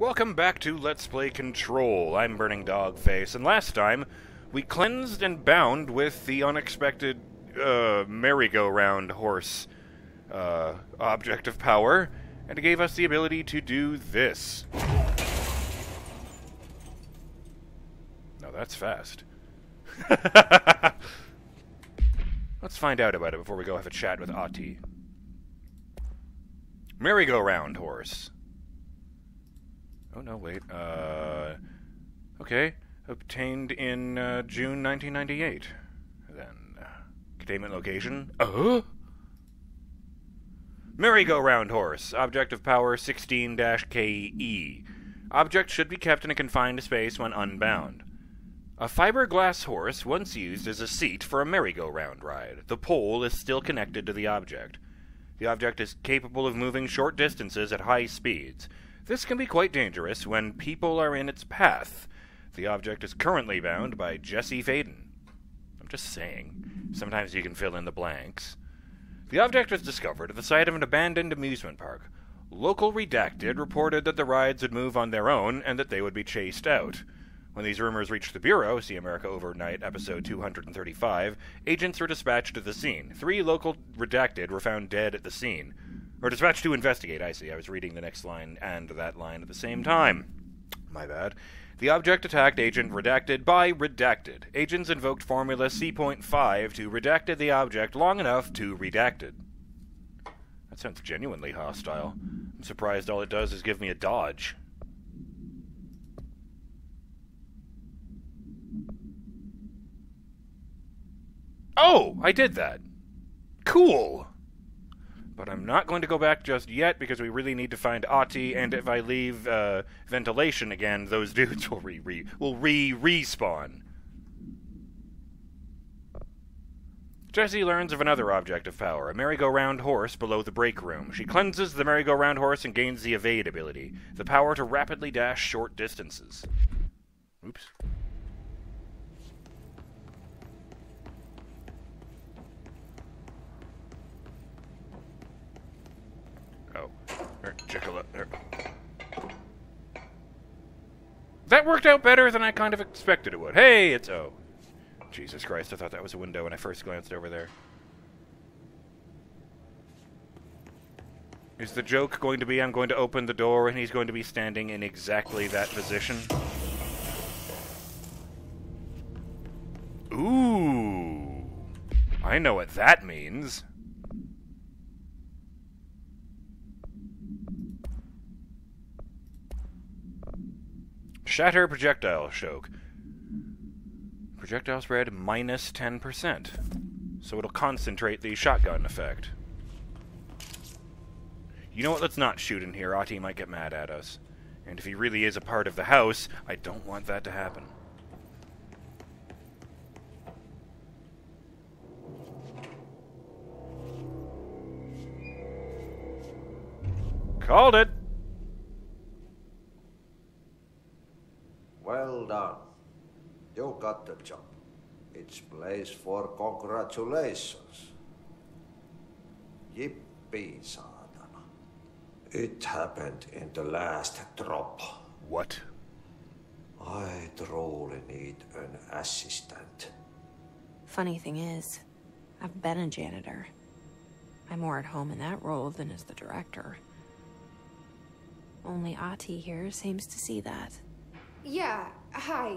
Welcome back to Let's Play Control. I'm Burning Dogface, and last time we cleansed and bound with the unexpected uh, merry-go-round horse uh, object of power, and it gave us the ability to do this. Now that's fast. Let's find out about it before we go have a chat with Ahti. Merry-go-round horse. Oh no, wait. Uh, okay, obtained in uh, June 1998. Then containment location. Uh. Merry-go-round horse. Object of power 16-KE. Object should be kept in a confined space when unbound. A fiberglass horse once used as a seat for a merry-go-round ride. The pole is still connected to the object. The object is capable of moving short distances at high speeds. This can be quite dangerous when people are in its path. The object is currently bound by Jesse Faden. I'm just saying. Sometimes you can fill in the blanks. The object was discovered at the site of an abandoned amusement park. Local Redacted reported that the rides would move on their own and that they would be chased out. When these rumors reached the Bureau, see America Overnight, episode 235, agents were dispatched to the scene. Three local Redacted were found dead at the scene. Or dispatched to investigate, I see. I was reading the next line and that line at the same time. My bad. The object attacked Agent Redacted by Redacted. Agents invoked Formula C.5 to redacted the object long enough to redacted. That sounds genuinely hostile. I'm surprised all it does is give me a dodge. Oh, I did that. Cool. But I'm not going to go back just yet because we really need to find Ahti, and if I leave uh, ventilation again, those dudes will re re will re respawn. Jesse learns of another object of power, a merry-go-round horse below the break room. She cleanses the merry-go-round horse and gains the evade ability, the power to rapidly dash short distances. Oops. Jekyll, there. That worked out better than I kind of expected it would. Hey, it's O. Jesus Christ, I thought that was a window when I first glanced over there. Is the joke going to be I'm going to open the door and he's going to be standing in exactly that position? Ooh. I know what that means. Shatter projectile choke. Projectile spread minus 10%. So it'll concentrate the shotgun effect. You know what? Let's not shoot in here. Ahti might get mad at us. And if he really is a part of the house, I don't want that to happen. Called it! Well done. You got the job. It's place for congratulations. Yippee, saatana. It happened in the last drop. What? I truly need an assistant. Funny thing is, I've been a janitor. I'm more at home in that role than as the director. Only Ahti here seems to see that. Yeah, hi,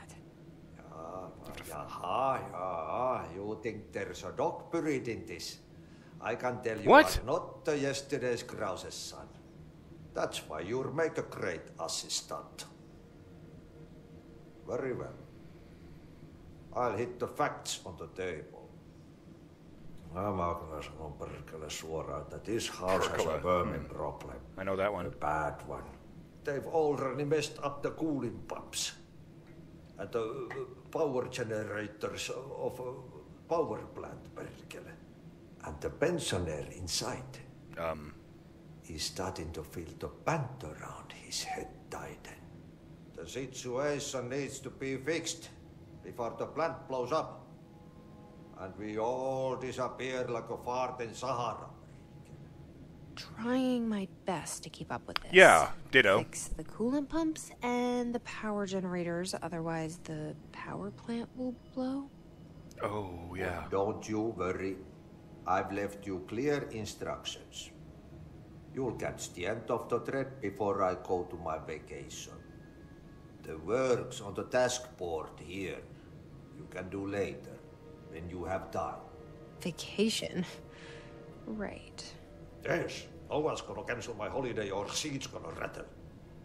Jaha, jaha, you think there's a dog buried in this? I can tell you What? are not the yesterday's Krause's son. That's why you'll make a great assistant. Very well. I'll hit the facts on the table. Mä kyllä sanon perkele suoraan, that this house has a Perkele, vermin problem. I know that one. A bad one. they've already messed up the cooling pumps and the uh, power generators of a power plant, perkele. And the pensioner inside Um, is starting to feel the band around his head tighten. The situation needs to be fixed before the plant blows up. And we all disappear like a fart in Sahara. Trying my best to keep up with this. yeah, ditto. Fix the coolant pumps and the power generators, otherwise the power plant will blow. Oh, yeah. Don't you worry. I've left you clear instructions. You'll catch the end of the thread before I go to my vacation. The work's on the task board here. You can do later, when you have time. Vacation. Right. Yes, no one's gonna cancel my holiday or seat's gonna rattle.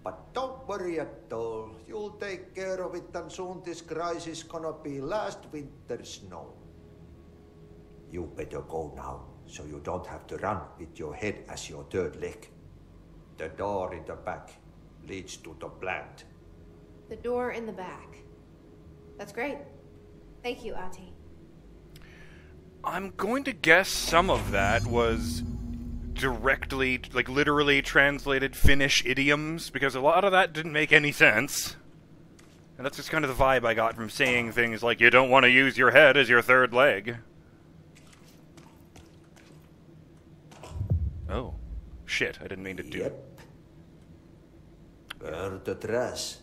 But don't worry at all. You'll take care of it and soon this crisis gonna be last winter's snow. You better go now, so you don't have to run with your head as your third leg. The door in the back leads to the plant. The door in the back. That's great. Thank you, Ahti. I'm going to guess some of that was directly, like literally translated Finnish idioms, because a lot of that didn't make any sense. And that's just kind of the vibe I got from saying things like, you don't want to use your head as your third leg. Oh. Shit, I didn't mean to do Yep. Burn the trash.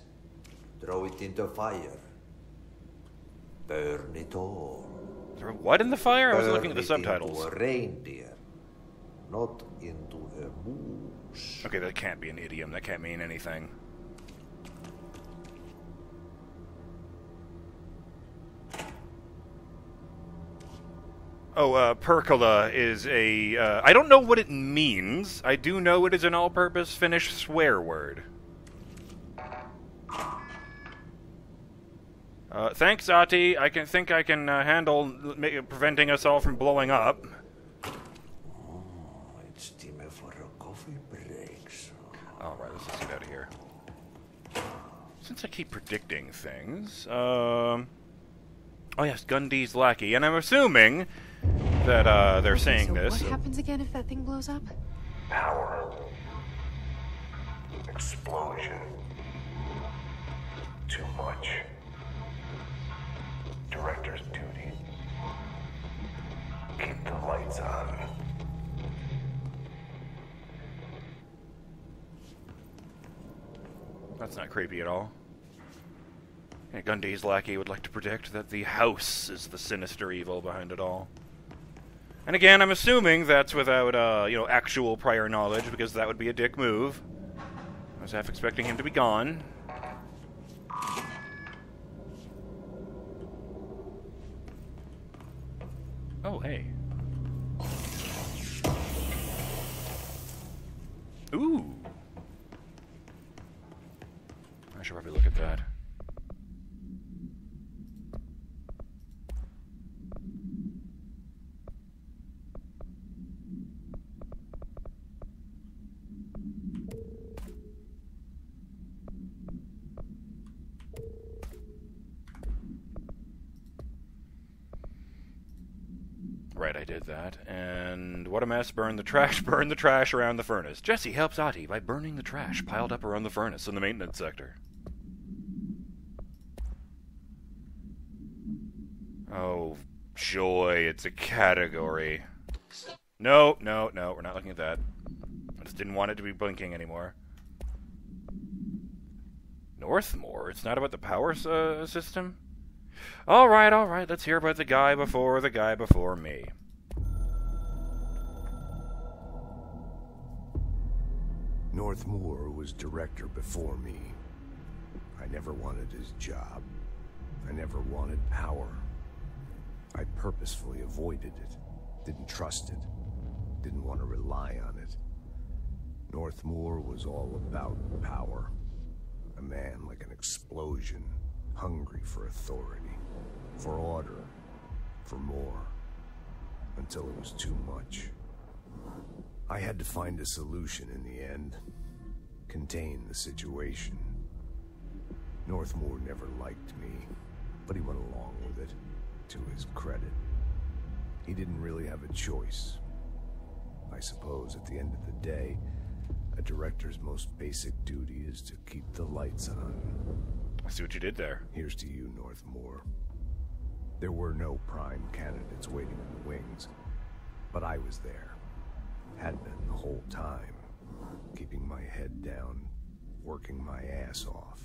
Throw it into fire. Burn it all. Throw What in the fire? I was Burn looking at the it subtitles. Reindeer, not into a moose. Okay, that can't be an idiom. That can't mean anything. Oh, uh, percola is a. Uh, I don't know what it means. I do know it is an all purpose Finnish swear word. Uh, thanks, Ahti. I can think I can uh, handle preventing us all from blowing up. It's time for a coffee break. So. Alright, let's just get out of here. Since I keep predicting things, um... Oh yes, Gundy's lackey, and I'm assuming that, uh, they're saying so this. what happens again if that thing blows up? Power. Explosion. Too much. Director's duty. Keep the lights on. That's not creepy at all. Gundy's lackey would like to predict that the house is the sinister evil behind it all. And again, I'm assuming that's without, uh, you know, actual prior knowledge, because that would be a dick move. I was half expecting him to be gone. Oh, hey. Ooh. I should probably look at that. Right, I did that. And what a mess. Burn the trash, burn the trash around the furnace. Jesse helps Ahti by burning the trash piled up around the furnace in the maintenance sector. Oh, joy, it's a category. No, no, no, we're not looking at that. I just didn't want it to be blinking anymore. Northmore? It's not about the power uh, system? Alright, alright, let's hear about the guy before the guy before me. Northmore was director before me. I never wanted his job. I never wanted power. I purposefully avoided it. Didn't trust it. Didn't want to rely on it. Northmore was all about power. A man like an explosion, hungry for authority, for order, for more, until it was too much. I had to find a solution in the end. contain the situation. Northmore never liked me, but he went along with it, to his credit. He didn't really have a choice. I suppose at the end of the day, a director's most basic duty is to keep the lights on. I see what you did there. Here's to you, Northmore. There were no prime candidates waiting in the wings, but I was there. Had been the whole time, keeping my head down, working my ass off.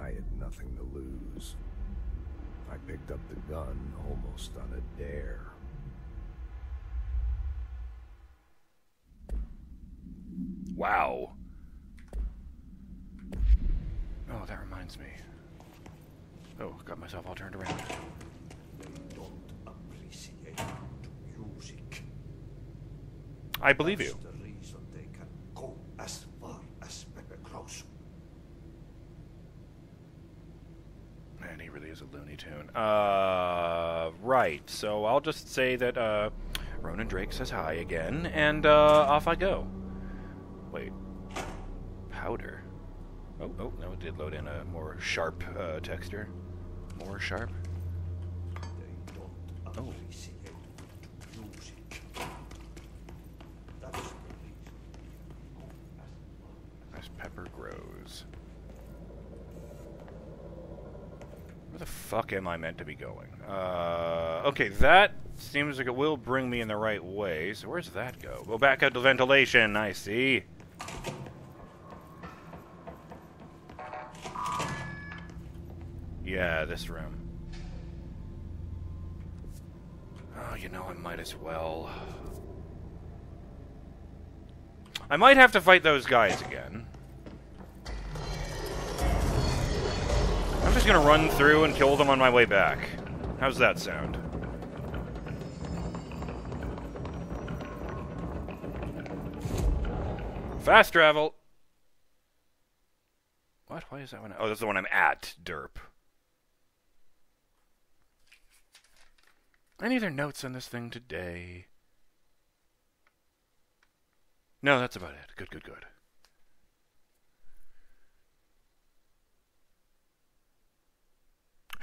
I had nothing to lose. I picked up the gun almost on a dare. Wow. Oh, that reminds me. Oh, got myself all turned around. They don't appreciate music. I believe you. That's the reason they can go as far as Pepe Kraus. Man, he really is a Looney Tune. Uh, right. So I'll just say that uh, Ronan Drake says hi again, and uh, off I go. Wait, powder. Oh, oh, no, it did load in a more sharp uh, texture. More sharp. They don't Oh. Where the fuck am I meant to be going? Uh, okay, that seems like it will bring me in the right way. So where's that go? Go back out to ventilation. I see. Yeah, this room. Oh, you know, I might as well. I might have to fight those guys again. Just gonna run through and kill them on my way back. How's that sound? Fast travel! What? Why is that one? Oh, that's the one I'm at, derp. Any other notes on this thing today? No, that's about it. Good, good, good.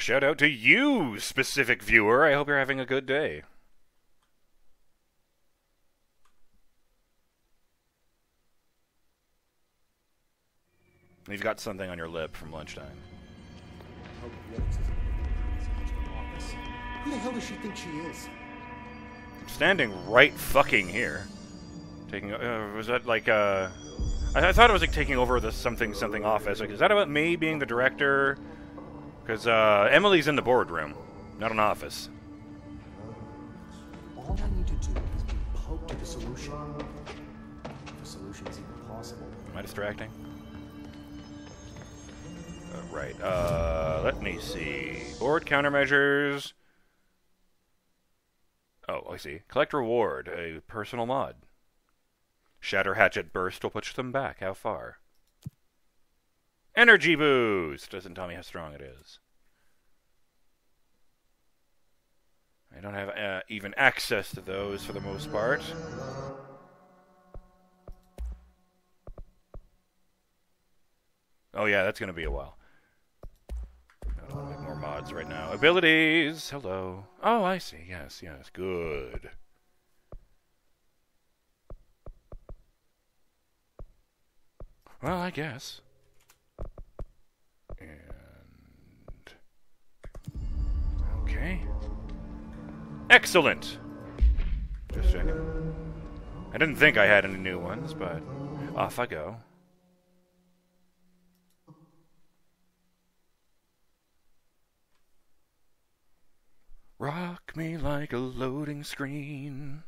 Shout out to you, specific viewer. I hope you're having a good day. You've got something on your lip from lunchtime. Who the hell does she think she is? I'm standing right fucking here. Taking uh, was that like uh I, I thought it was like taking over the something something office. Like is that about me being the director? Cuz uh Emily's in the boardroom, not an office. All I need to do is be poked to the solution. If a solution's even possible. Am I distracting? Uh, right. Uh let me see. Board countermeasures. Oh, I see. Collect reward, a personal mod. Shatter Hatchet Burst will push them back. How far? Energy Boost! Doesn't tell me how strong it is. I don't have uh, even access to those for the most part. Oh yeah, that's gonna be a while. I want to make more mods right now. Abilities! Hello. Oh, I see. Yes, yes. Good. Well, I guess. Okay. Excellent! Just checking. I didn't think I had any new ones, but off I go. Rock me like a loading screen.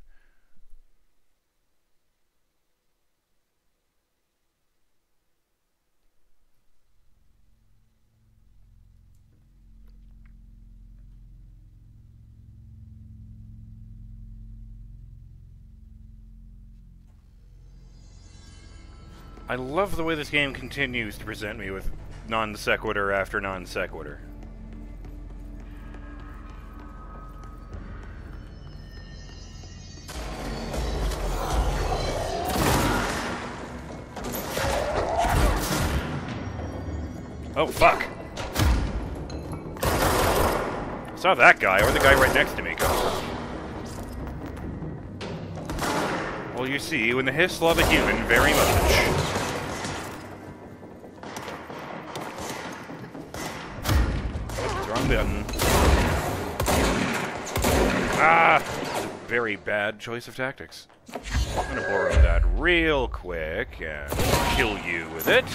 I love the way this game continues to present me with non sequitur after non sequitur. Oh, fuck! I saw that guy, or the guy right next to me. Well, you see, when the hiss love a human very much. Ah! Very bad choice of tactics. I'm gonna borrow that real quick and kill you with it.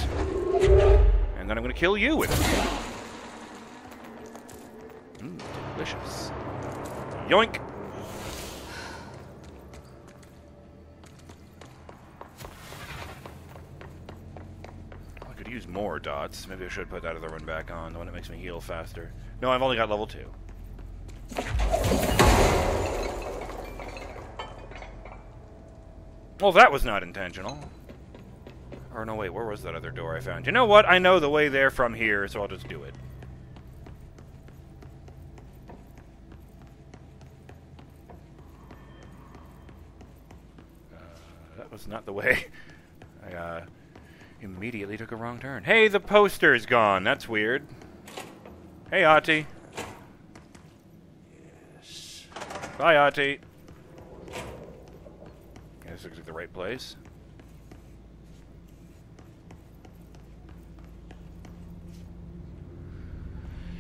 And then I'm gonna kill you with it. Mmm, delicious. Yoink! I could use more dots. Maybe I should put that other one back on, the one that makes me heal faster. No, I've only got level 2. Well, that was not intentional. Or no, wait, where was that other door I found? You know what? I know the way there from here, so I'll just do it. Uh, that was not the way. I, uh, immediately took a wrong turn. Hey, the poster's gone. That's weird. Hey, Ahti. Yes. Bye, Ahti. Yeah, this looks like the right place.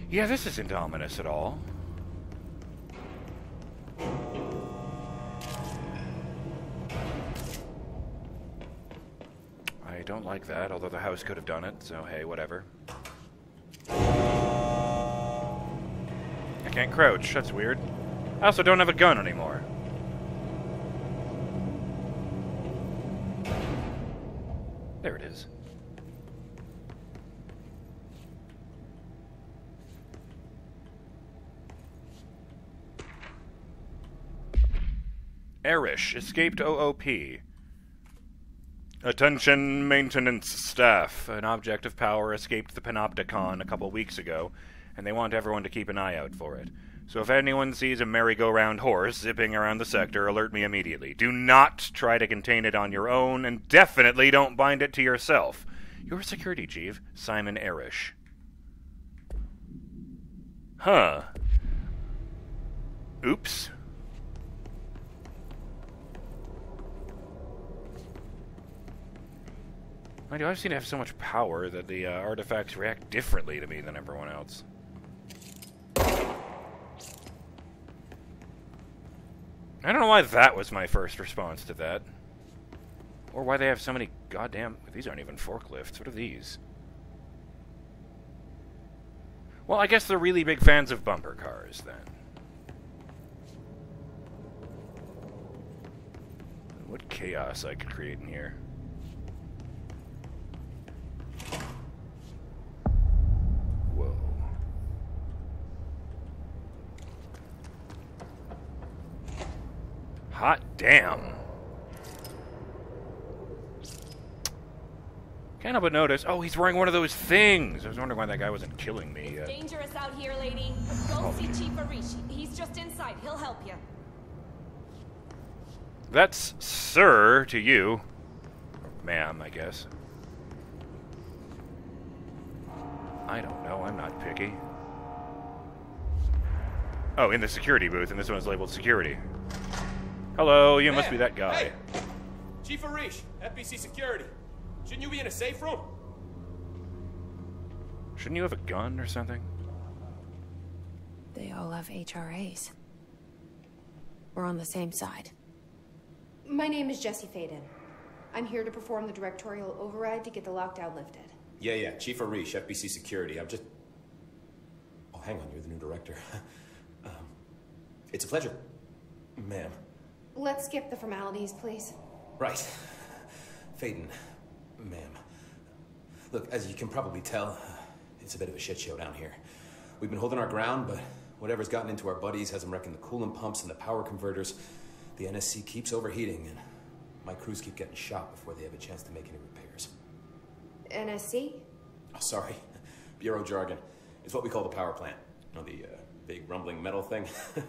Yeah, this isn't ominous at all. I don't like that, although the house could have done it, so hey, whatever. Can't crouch, that's weird. I also don't have a gun anymore. There it is. Arish, escaped OOP. Attention maintenance staff. An object of power escaped the Panopticon a couple weeks ago, and they want everyone to keep an eye out for it. So if anyone sees a merry-go-round horse zipping around the sector, alert me immediately. Do not try to contain it on your own, and definitely don't bind it to yourself. Your security chief, Simon Arish. Huh. Oops. Mind you, I've seen it have so much power that the uh, artifacts react differently to me than everyone else. I don't know why that was my first response to that. Or why they have so many goddamn... These aren't even forklifts. What are these? Well, I guess they're really big fans of bumper cars, then. What chaos I could create in here. Hot damn. Can't help but notice. Oh, he's wearing one of those things. I was wondering why that guy wasn't killing me. Uh, Dangerous out here, lady. Go see Chief Arish. He's just inside. He'll help you. that's sir to you. Ma'am, I guess. I don't know. I'm not picky. Oh, in the security booth, and this one's labeled security. Hello, you must be that guy. Hey! Chief Arish, FBC Security. Shouldn't you be in a safe room? Shouldn't you have a gun or something? They all have HRAs. We're on the same side. My name is Jesse Faden. I'm here to perform the directorial override to get the lockdown lifted. Yeah, yeah, Chief Arish, FBC Security. I'm just. Oh, hang on, you're the new director. um, it's a pleasure, ma'am. Let's skip the formalities, please. Right. Faden, ma'am. Look, as you can probably tell, it's a bit of a shit show down here. We've been holding our ground, but whatever's gotten into our buddies has them wrecking the coolant pumps and the power converters. The NSC keeps overheating, and my crews keep getting shot before they have a chance to make any repairs. NSC? Oh, sorry. Bureau jargon. It's what we call the power plant. You know, the uh, big rumbling metal thing?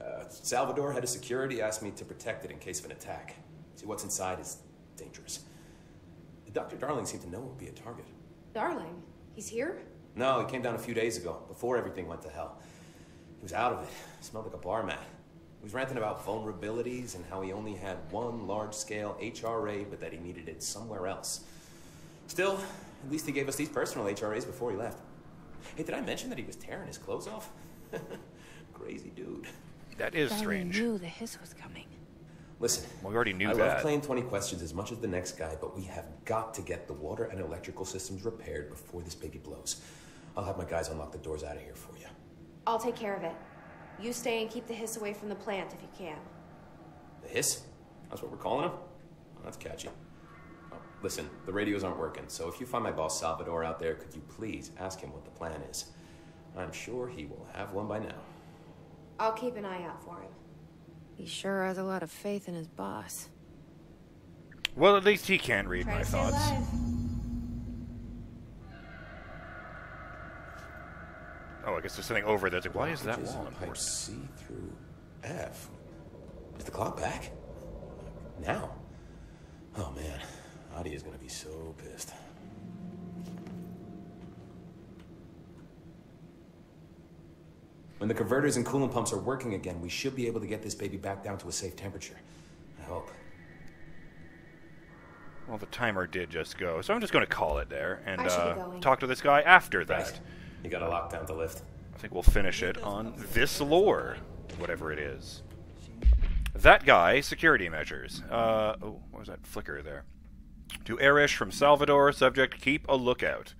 uh, Salvador, head of security, asked me to protect it in case of an attack. See, what's inside is dangerous. Dr. Darling seemed to know it would be a target. Darling, he's here? No, he came down a few days ago, before everything went to hell. He was out of it. Smelled like a bar mat. He was ranting about vulnerabilities and how he only had one large-scale HRA, but that he needed it somewhere else. Still, at least he gave us these personal HRAs before he left. Hey, did I mention that he was tearing his clothes off? Crazy dude. That is Barely strange. knew the hiss was coming. Listen, Well, we already knew I that. I love playing 20 questions as much as the next guy, but we have got to get the water and electrical systems repaired before this baby blows. I'll have my guys unlock the doors out of here for you. I'll take care of it. You stay and keep the hiss away from the plant if you can. The hiss? That's what we're calling him? Oh, that's catchy. Oh, listen, the radios aren't working, so if you find my boss Salvador out there, could you please ask him what the plan is? I'm sure he will have one by now. I'll keep an eye out for him. He sure has a lot of faith in his boss. Well, at least he can't read Try my thoughts. alive. Oh, I guess there's something over there. Like, why is that wall in pipe important? C through F. Is the clock back? Now? Oh man, Ahti is gonna be so pissed. When the converters and coolant pumps are working again, we should be able to get this baby back down to a safe temperature. I hope. Well, the timer did just go, so I'm just going to call it there and I should be uh, talk to this guy after that. Right. You got a lockdown to lift. I think we'll finish it on this lore, whatever it is. That guy, security measures. Uh, oh, what was that flicker there? To Arish from Salvador, subject, keep a lookout.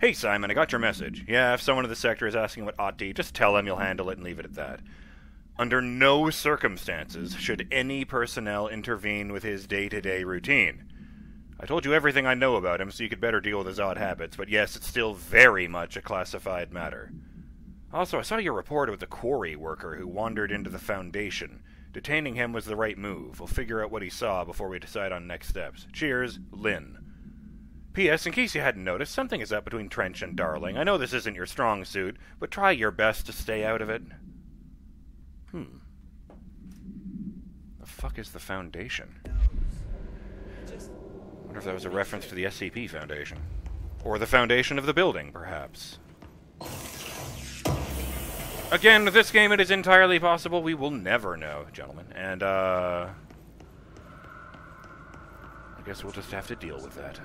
Hey, Simon, I got your message. Yeah, if someone in the sector is asking what Ahti, just tell them you'll handle it and leave it at that. Under no circumstances should any personnel intervene with his day to day routine. I told you everything I know about him, so you could better deal with his odd habits, but yes, it's still very much a classified matter. Also, I saw your report about the quarry worker who wandered into the Foundation. Detaining him was the right move. We'll figure out what he saw before we decide on next steps. Cheers, Lynn. P.S. In case you hadn't noticed, something is up between Trench and Darling. I know this isn't your strong suit, but try your best to stay out of it. Hmm. The fuck is the Foundation? I wonder if that was a reference to the SCP Foundation. Or the foundation of the building, perhaps. Again, with this game, it is entirely possible we will never know, gentlemen. And, uh. I guess we'll just have to deal with that.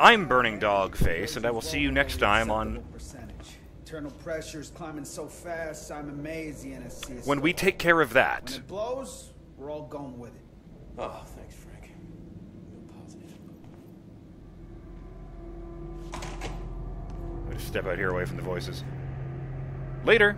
I'm Burning Dog Face, and I will see you next time on. Internal pressures climbing so fast, I'm amazed the NSC is when we take care of When that. it blows, we're all going with it. Oh, thanks, Frank. Real positive. I'm gonna step out here away from the voices. Later.